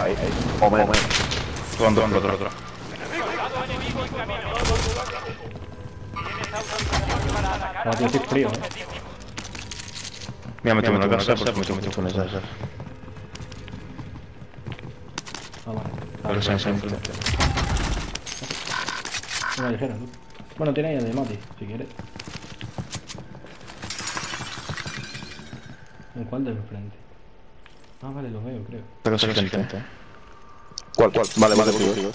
ahí. O menos. Otro, otro, otro, otro. No, tío, estoy frío, eh. Mira, me tomo una casa porque me tomo una casa. Ah, vale. Pero se enfrente. Una ligera, tú. Bueno, tiene ahí el de Mati, si quieres. ¿En cuál del enfrente? Ah, vale, lo veo, creo. Es gente. ¿Cuál, cuál? Vale, vale, tío.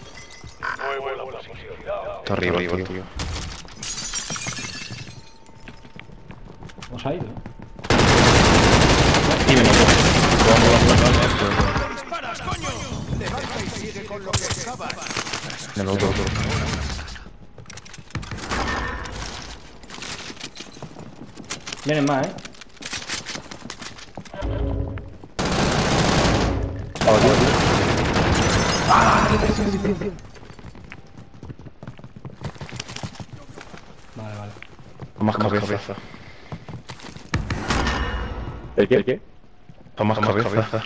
Está arriba, tío. ¿Os ha ido? Y me mató. Me lo otro, otro. Vienen más, eh. Vale, vale. Más cabeza. ¿El qué? ¿El qué? Más cabeza.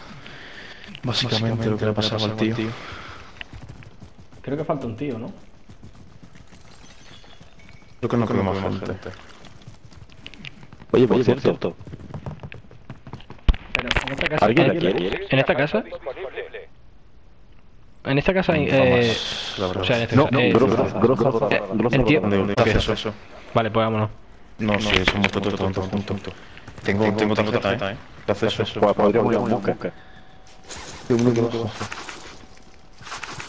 Básicamente lo que le pasaba al tío. Creo que falta un tío, ¿no? Creo que no creo más gente. Oye, por cierto. Pero en esta casa... ¿Alguien la ¿hay- quiere? ¿En esta casa? En esta casa, eh, La o sea, en esta No, casa, no, eh, eh, entiendo. ¿Dónde Ok. eso, eso? Vale, pues vámonos. No, sí, somos todos tontos juntos. Tengo, tengo tarjeta, ¿eh? ¿Qué haces eso? Pues podríamos ir a un.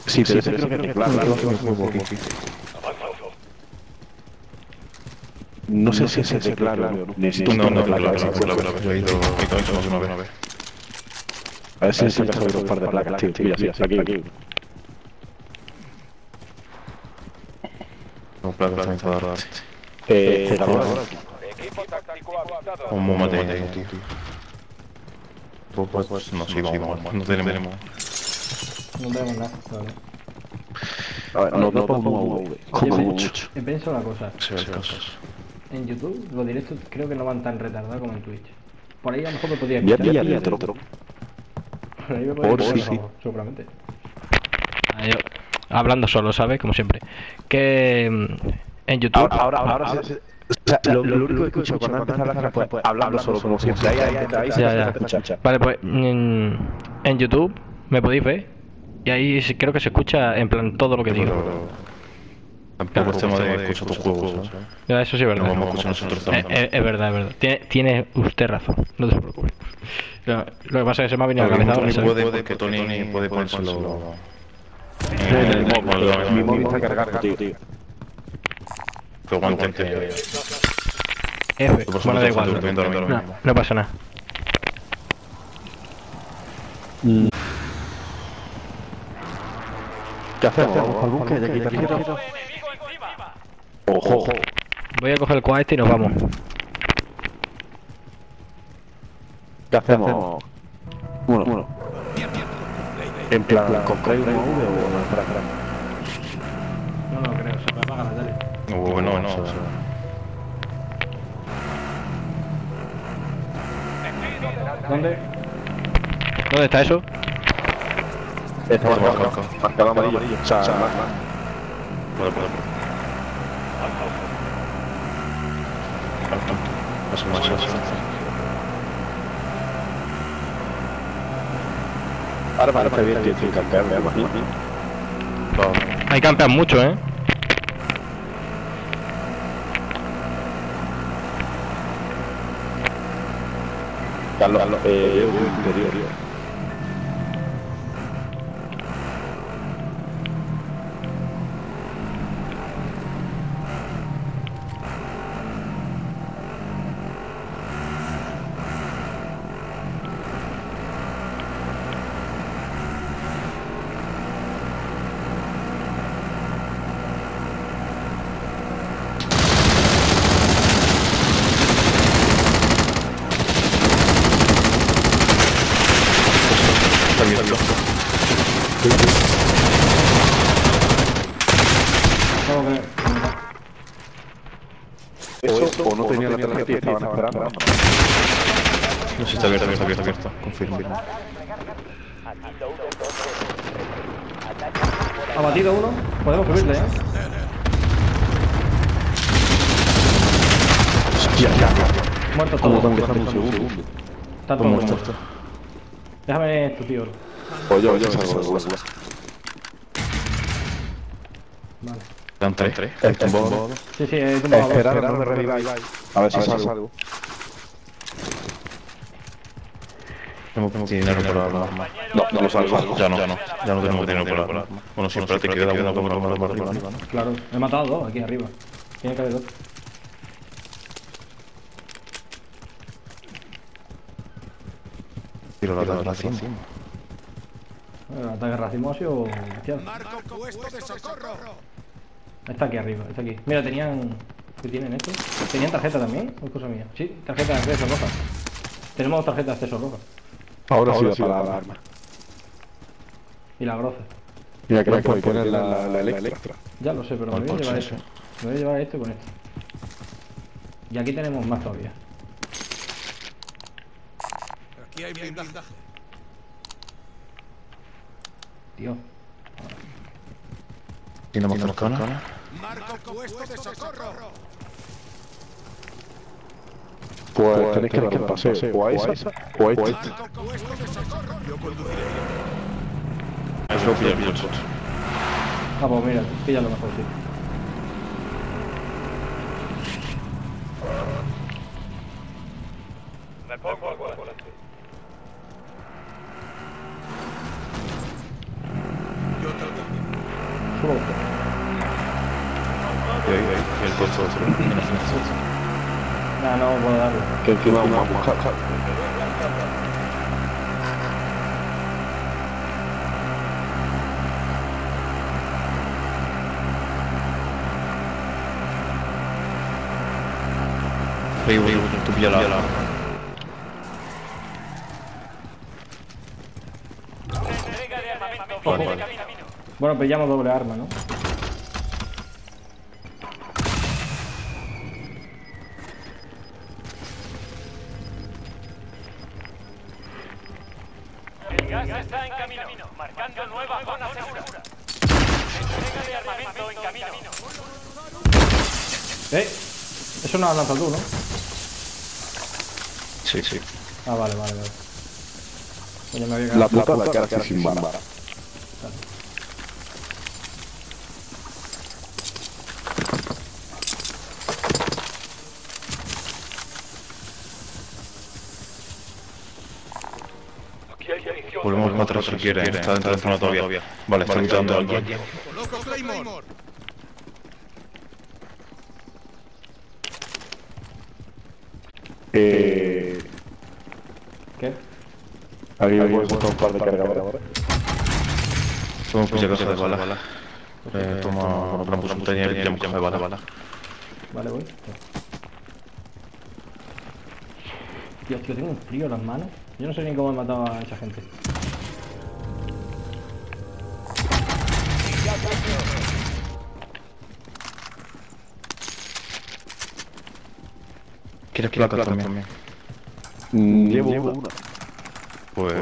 Sí, pero ese creo que claro, claro, claro. No sé si ese es claro, no. Necesito No, un no, no, claro, a ver si casa hay un par de placas, tío. Mira, mira, aquí, aquí. No, claro, está enfadado. Eh, cegador. Como mate, tío. Pues, pues, no, sí, vamos, no tenemos. No tenemos nada, vale. A ver, no, no pongo V, como mucho. He pensado una cosa. Se. En YouTube los directos creo que no van tan retardados como en Twitch. Por ahí a lo mejor me podía Ya escuchar. pilla otro. Por ahí me Por sí, mejor, seguramente. Ah, yo- hablando solo, ¿sabes? Como siempre. Que mm, en YouTube... Ahora, ahora, ahora, sí, sí. O sea, lo, lo único que escucho cuando antes de hablar, pues, hablando solo, como siempre. Ahí, ahí, ahí. Vale, pues en, en YouTube me podéis ver y ahí sí- creo que se escucha en plan todo lo que digo. Tampoco es tema de escuchar tus juegos, eso sí es No verdad. vamos a escuchar nosotros Eh, también. eh, es verdad, es verdad. Tiene, tiene usted razón, no te preocupes. Lo, lo que pasa es que se me ha venido a la cabeza puede, porque Tony puede ponérselo En el móvil, mi móvil está cargado, tío. que que... F, Por bueno, da igual. No, no, no pasa nada. ¿Qué hacemos? Ojo, ojo. Voy a coger el quad este y nos vamos. ¿Qué hacemos? Bueno, bueno. En plan, ¿compráis un móvil o no? Espera, espera. No, no creo, se me apaga la tele. No, bueno, no, o sea, ¿Dónde? ¿Dónde está eso? Está marcado, marcado, amarillo. O sea, más, más. puede, puede, puede. Más, más, más. Ahora para estar bien, tío, sin campear, me imagino. Hay campean mucho, ¿eh? Carlos, eh, yo, interior, Está abierto. Que... Eso, o no tenía la tarjeta y estaban esperando. No está abierto, está abierto, está abierto. Confirmo. Ha batido uno. Podemos subirle, ¿eh? Hostia, ya, ya. Muerto todo. están dejando un segundo. Está todo ¿Cómo muerto. Déjame esto, tío. Pues yo, yo salgo Vale. Dan tres. tres. El tumbado. Sí, sí, he tumbado dos. Esperar, no me reviváis. A ver si salgo. Tengo tengo dinero por la arma. No, no lo salgo. Ya no, ya no. Ya no tenemos dinero por la arma. Bueno, siempre te queda uno para arriba, ¿no? Claro, he matado dos aquí arriba. Tiene que haber dos. Tiro la ataque racimo ha sido bestial. Marco puesto de socorro. Está aquí arriba, está aquí. Mira, tenían. ¿Qué tienen estos? ¿Tenían tarjeta también? ¿O es cosa mía? Sí, tarjeta de acceso roja. Tenemos tarjeta de acceso roja. Ahora sí va para la arma. Y la groza. Mira que no poner la, la electra. Ya lo sé, pero me voy a llevar esto. Me voy a llevar esto con esto. Y aquí tenemos más todavía. Aquí hay blindaje. Tío. Tiene más cercana. Marco puesto de socorro. Pues tenéis que dar un paseo. O a esa o a esta. Marco puesto de socorro. Yo conduciré. Eso lo pilla bien. Ah, pues mira, pilla lo mejor, sí. Que vamos tú pilla la. Bueno, pillamos doble arma, ¿no? Lanzado tú, ¿no? Sí, sí. Ah, vale, vale, vale. Ya me había La puta la cara así sin bala. Volvemos a matar si quiere. Está dentro de la zona todavía. Vale, está luchando alguien. Eh. ¿Qué? Puedes buscar un par de cargadores. Toma un puñetazo de bala. Eh, toma, bueno, ponemos un taller y ya me coge bala, bala. Vale, voy. Dios, tío, tengo un frío en las manos. Yo no sé ni cómo he matado a esa gente. ¿Quieres placa también? Mm, Llevo una. Pues...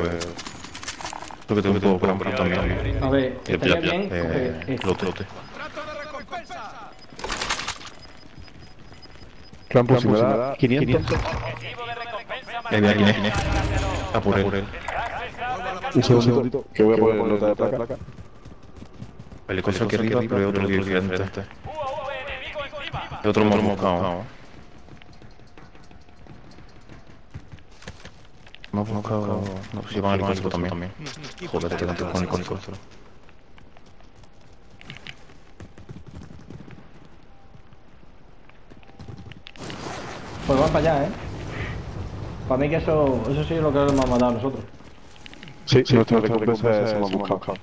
Creo que tengo un poco para comprar también. A ver, Ya, estaría ya, ya. bien Eh, este. lote, lote. Campo, si me da 500. Eh, bien, bien, bien. A por él. Un segundito. Que voy a poner nota de placa. El cosa aquí arriba, pero hay otro diferente. Hay otro más moscado... No, si van al cónico también. Joder, te tanto con el cónico. Pues van para allá, ¿eh? Para mí que eso, eso sí es lo que hemos matado a nosotros. Sí, sí, nuestra recompensa es hemos buscado.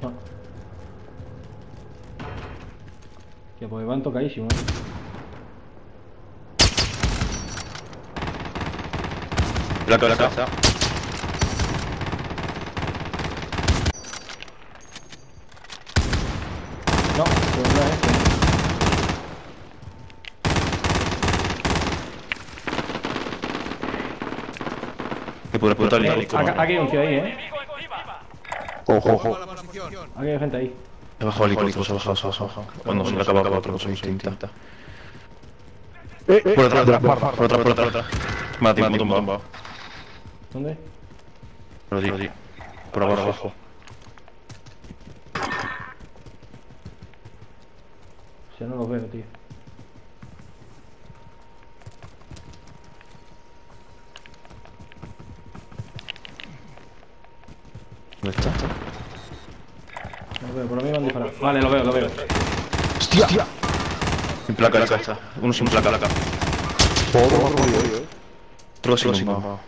No. Que pues van tocadísimos, ¿eh? Placa, placa. No, pues no es este. Eh, helicóptero. acá- aquí hay un tío ahí, eh. Ojo, Ojo. Aquí hay gente ahí. He bajado el helicóptero, se ha bajado, se ha bajado. Cuando se le acaba con otra cosa distinta. Eh, eh, Por atrás, por atrás, por atrás, por atrás. Me ha tumbado, me ha tumbado. ¿Dónde? Por allí, por abajo, abajo. Ya no los veo, tío. ¿Dónde está? No los veo, por lo mismo han disparado. Vale, lo veo, lo veo. ¡Hostia! Sin placa, acá está. Uno sin placa, acá. Todo jodido, eh. Otro sin tumbado.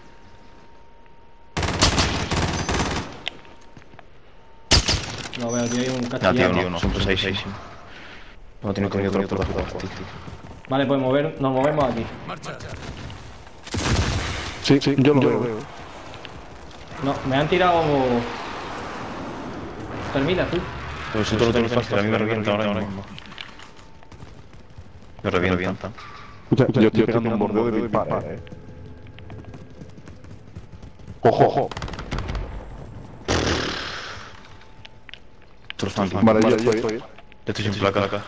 No veo, tío, hay un No, tío, no, son pesadísimos. No, tiene que venir otro por. Vale, pues mover, nos movemos aquí. Marcha. Sí, sí, yo lo veo. No, me han tirado. Termina tú. Pero si tú lo tienes fácil, a mí me revienta ahora mismo. Me revienta. Yo estoy pegando un bordeo de dispara, eh. Ojo, ojo. Otro fan. Vale, yo estoy. Yo estoy sin placa acá.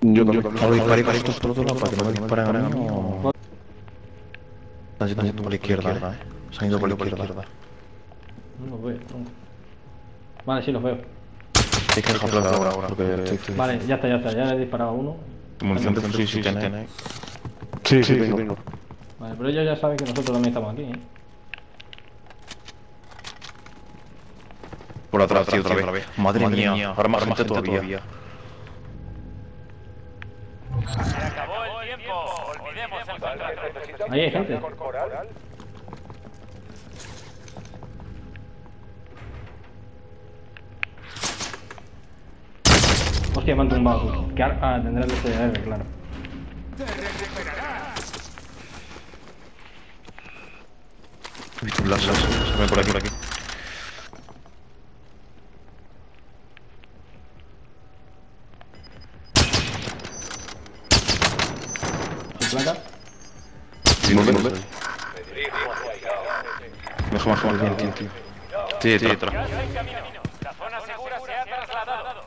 Yo también. Ahora con estos por otro lado para que no me disparen a mí o... Están yendo por la izquierda, eh. Se han ido por la izquierda. No los veo, tronco. Vale, sí los veo. Hay que dejar placa ahora, ahora, estoy- Vale, ya está, ya está. Ya le he disparado a uno. Munición de fusil sí tenéis. Sí, sí, tengo. Vale, pero ellos ya saben que nosotros también estamos aquí, ¿eh? Por atrás, tío, otra vez. Madre mía, ahora más gente todavía. Se acabó el tiempo. Olvidemos el contrato. Ahí hay gente. Hostia, me han tumbado. tú. ¿Qué ar- Ah, tendrá el DCR, claro. He visto un láser, se ve por aquí, por aquí. Placa? ¿Dónde? ¿Dónde? Mejor, mejor, bien, tío, tío. Sí. La zona segura se ha trasladado.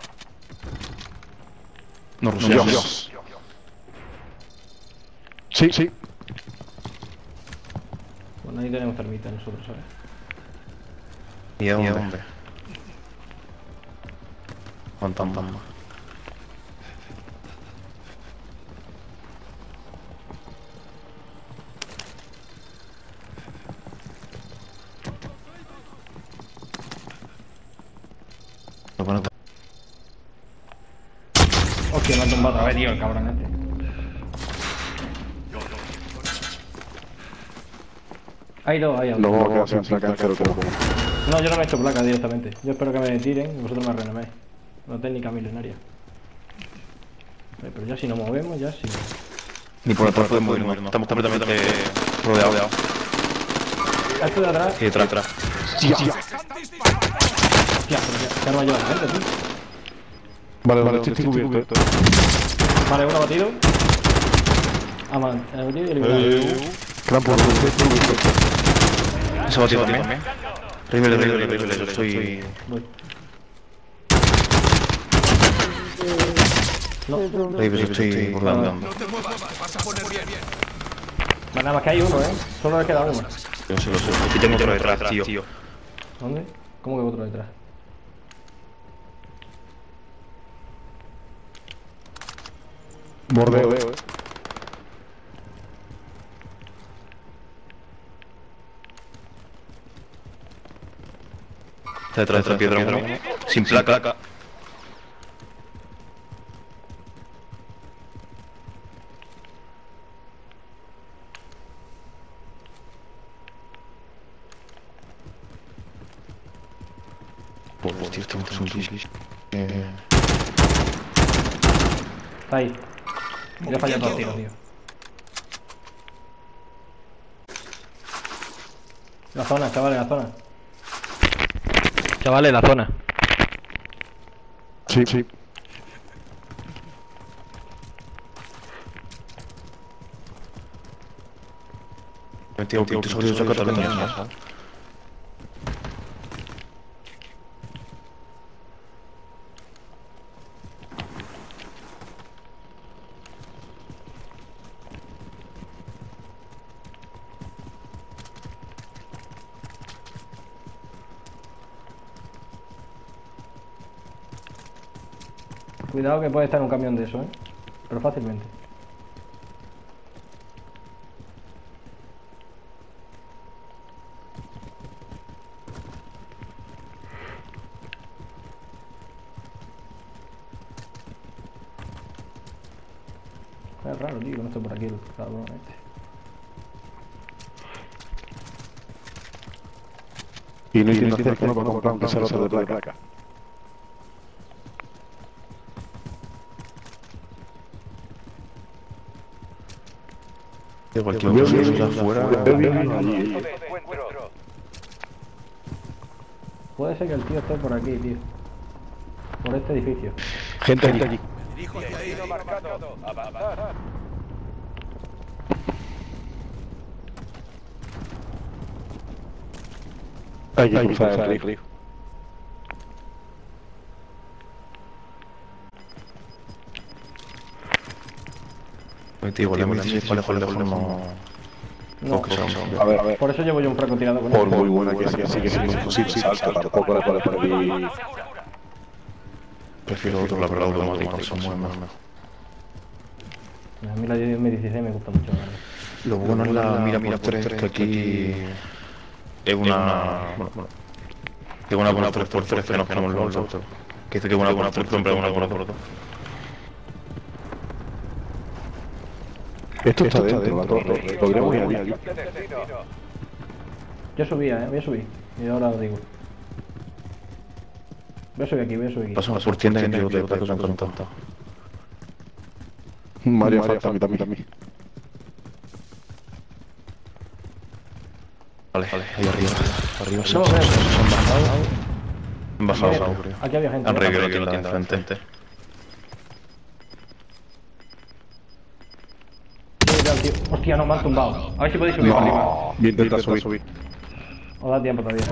No, Dios. Sí, sí. Bueno, ahí tenemos termita nosotros, ¿sabes? ¿Y a dónde bueno Hostia, me han tumbado otra vez, tío, el cabrón este. Hay dos, hay dos. No. No, yo no me he hecho placa directamente. Yo espero que me tiren y vosotros me renoméis. No técnica milenaria. Pero ya si nos movemos, ya si... Ni por atrás podemos irnos. Estamos completamente rodeados. Ah, Esto de atrás... Y detrás, detrás. Hostia, pero ya, se ha rayado la gente, tío. Vale, vale, estoy cubierto. Vale, uno batido. Ah, man, he batido y eliminado. Crampo, estoy cubierto. ¿Se ha batido también? Rifle, yo soy... Voy. No, yo estoy burlando. No te muevas, vas a poner bien. Vale, nada más que hay uno, ¿eh? Solo le queda uno. Yo sé, lo sé. Aquí tengo otro detrás, tío. ¿Dónde? ¿Cómo que otro detrás? Bordeo, eh. Está detrás de piedra uno. Sin placa. Por un. Eh... Está ahí. Le he fallado todo tiro, tío. La zona, chavales, la zona. Chavales, la zona. Sí, sí. Tío, tío, tío, Cuidado que puede estar en un camión de eso, ¿eh? Pero fácilmente. Es raro, tío, que no esté por aquí el cabrón este. Y no hacer uno para comprar otro de placa. Tío, cualquier cosa que allí. Encuentro. Puede ser que el tío esté por aquí, tío. Por este edificio. Gente allí. Dirijo hacia ahí. Marcado. Avanzar. Allí, allí, cruzar el río. Tío, igual me dices cuál es el lejos no... No, O que sea un- A ver, a ver. por eso llevo yo un francotirador con Por muy buena que sea, sigue siendo imposible saltar tampoco puede. Prefiero otro, la verdad, automático, que son muy más. A mí la M16 me gusta mucho. Lo bueno es la mira por tres, que aquí... Es una... Bueno, bueno. Es una buena 3x3 que no es como el LOL, ¿sabes? Que dice que es una buena 3 pero es una buena por dos. Esto está dentro, la torre. Podríamos ir allí. Yo subía, eh, voy a subir. Y ahora os digo. Voy a subir aquí, voy a subir aquí. Pasamos por tienda y digo, te que se han contactado. María, falta a mí también. Vale, vale, ahí arriba. Arriba se No, han veo. bajado. Han bajado, Mira, creo. Aquí había gente. Han ¿eh? revivido la tienda enfrente. Mira, tío. Hostia, no, me han tumbado. A ver si podéis subir para arriba. Voy a intentar subir. Os da tiempo todavía.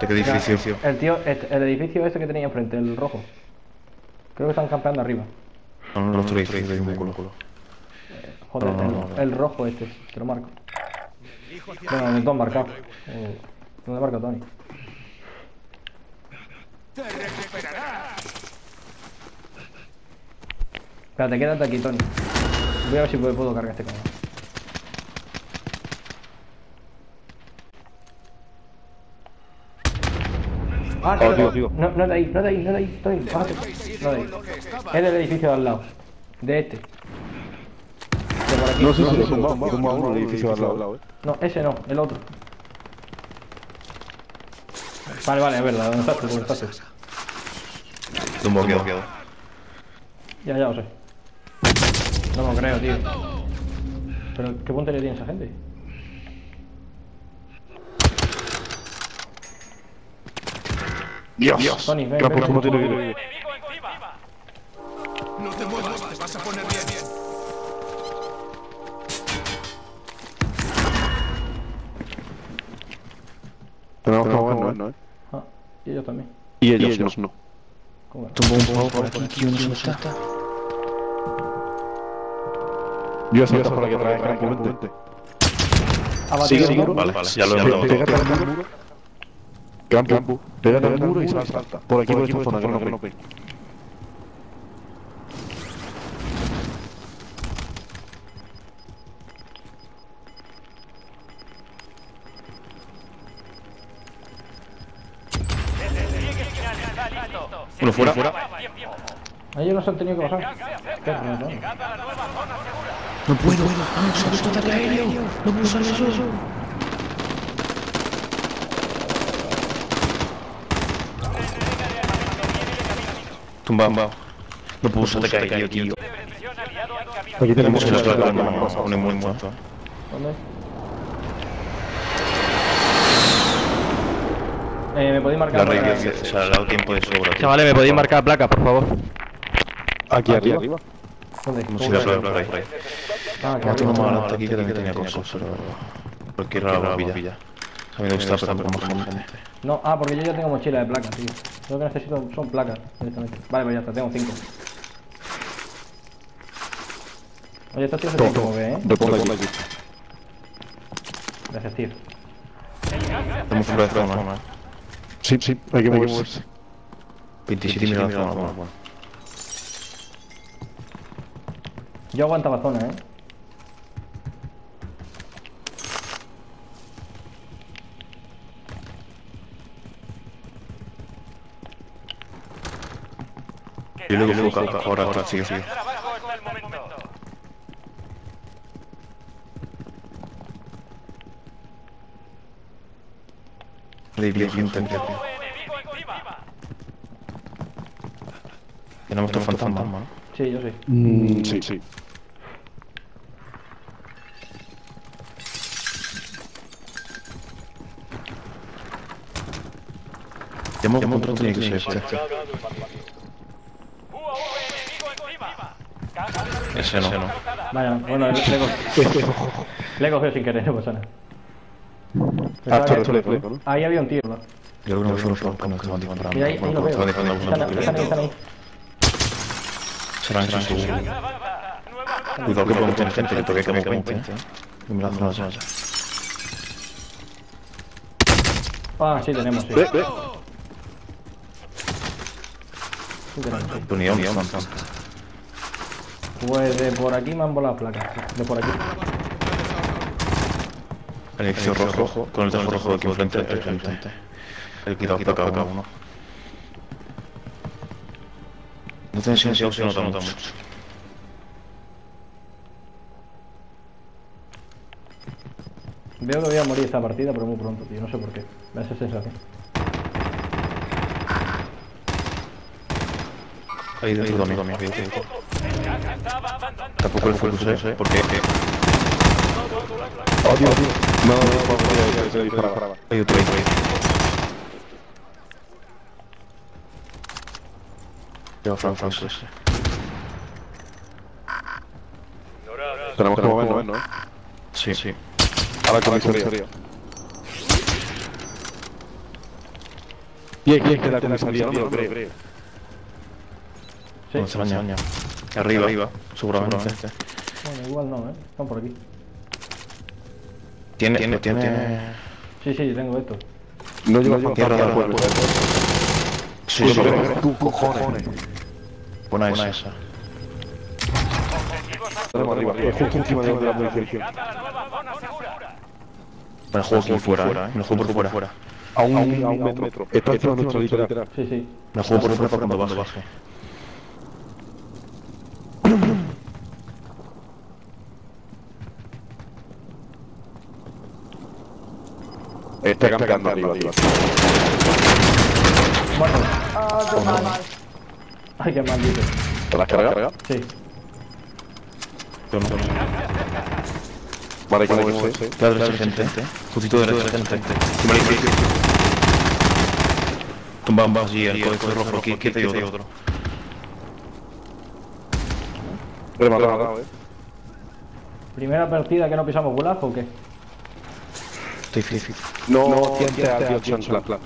¿De qué edificio? El tío, este- el edificio ese que tenía enfrente, el rojo. Creo que están campeando arriba. No, no, no, edificio, hay un culo. Joder, No, no, el, no, no. el rojo este, te lo marco. Bueno, tú has marcado. Eh, ¿Dónde marca Tony? Te. Espérate, quédate aquí, Tony. Voy a ver si puedo, puedo cargar este cabrón. Ah, Oh, no, no, no de ahí, no de ahí, no de ahí, Tony, bájate. No de ahí. Es del edificio de al lado. De este. De por aquí. No sé si lo tumbamos, tumbamos uno del edificio de al lado. No, ese no, el otro. Vale, vale, es verdad, ¿dónde estás tú? ¿Dónde estás tú? Tumbo quedó. Ya, ya lo sé. No me lo creo, tío. Pero, ¿qué puntería tiene esa gente? Dios. Tony, ven, ven, ven. tiene que encima. No te muevas, te vas a poner bien. Tenemos que movernos, ¿eh? Ah, y ellos también. Y ellos no. ¿Cómo que? Tumbo un poco por aquí, tío, no se está. Yo salto por aquí atrás, gran puente. Ah, va, Sigue, sigue. ¿no? Vale, vale, ya lo he hablado. Gran puente. Pégate al muro y salta. Por aquí, por esta zona, que no ve. Uno fuera, fuera. A ellos no se han tenido que bajar. Qué raro, ¿no? No puedo, no, se ha visto ataque aéreo. No puedo usar eso. Tumbado. No puedo usar ataque aéreo, tío. Aquí tenemos que la dando un muy muerto. ¿Dónde? Eh, ¿me podéis marcar? La para- rey que se ha dado tiempo de sobra. tío. Chavales, ¿me podéis marcar placa, por favor? Aquí arriba. ¿Dónde? No sé si la la rey. Ah, que No tengo arriba. más adelante aquí que también tenía cosas, pero... Cualquier hora pilla. A mí me gusta, pero con más gente. No, ah, porque yo ya tengo mochila de placas, tío. Lo que necesito son placas, directamente. Vale, pues ya está, tengo cinco. Oye, estos tíos se tienen que mover, ¿eh? Repongo aquí. Gracias, tío. Estamos fuera de zona. Sí, sí, hay que moverse. 27 mil de zona. bueno. Yo aguantaba zona, ¿eh? Le diría gente aquí. Enemigo encima. Tenemos que fantasma, ¿no? Sí, yo sí. Mm, sí, sí. Que otro tiene que ser este. UAV enemigo encima. Ese no. Vaya, bueno, le, le, co- le he cogido sin querer, no pasa nada. Ah, ¿no? Ahí había un tío, ¿no? Yo creo que no fue los que se van disparando. Mira, ahí, ahí lo veo. Están, ahí, están ahí. Serán seguro. Cuidado que podemos tener gente que toque como 20, ¿eh? Y me la zona ya. Ah, sí tenemos, sí. Ve, ve. Unión, Pues de por aquí me han volado placas. De por aquí. El edificio rojo, con el tejo rojo de aquí enfrente, el gente. El quitado, cada uno. No tienes silenciado, se nota mucho. Veo que voy a morir esta partida, pero muy pronto, tío. No sé por qué. Me esa sensación. Ahí dentro también, también, ahí dentro. Tampoco el fuego sé, porque Oh, Dios, Dios. No, no, no, no, disparaba. hay otro ahí. Yo, Fran, Fran, sí. Tenemos que movernos, ¿no? Sí, sí. A la comisaría. Es que la comisaría no me lo creo. Sí. Se baña. Arriba, arriba, seguramente. Bueno, igual no, ¿eh? Están por aquí. Tiene, tiene, tiene... Sí, sí, tengo esto. No lleva a Tierra tierra del. Sí, sí, Tú cojones. Buena esa. Tenemos arriba, justo encima de la munición. Bueno, juego aquí fuera, ¿eh? Me juego por fuera. A un, a un metro. Está encima de nuestro literal. Sí, sí. Me juego por fuera para cuando baje. Está campeando arriba, tío. Bueno. Ah, qué mal. Ay, qué maldito. ¿Te la has cargado? Sí. Yo no. Vale, que moverse. Queda derecha gente. Justito derecha gente. Encima del edificio. Tumba, tumba, sí, el código rojo aquí, aquí hay otro. Rematado, eh. ¿Primera partida que no pisamos gulag o qué? Está difícil. No, tiente a Dios en plan.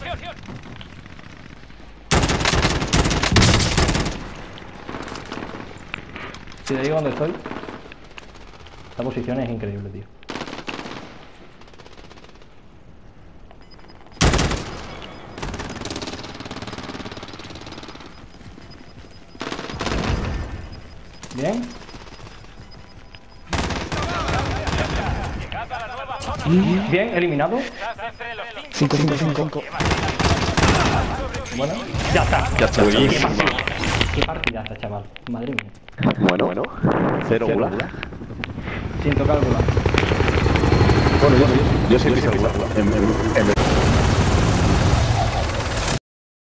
Presión. Si te digo dónde estoy. Esta posición es increíble, tío. Bien. Bien, eliminado. Estás entre los cinco. Bueno, ya está. Ya está. Qué partidaza, chaval. Madre mía. Bueno, bueno. Cero gulag. Sin tocar el gulag. Bueno, yo sí. Yo sí pisar gulag. En, en, en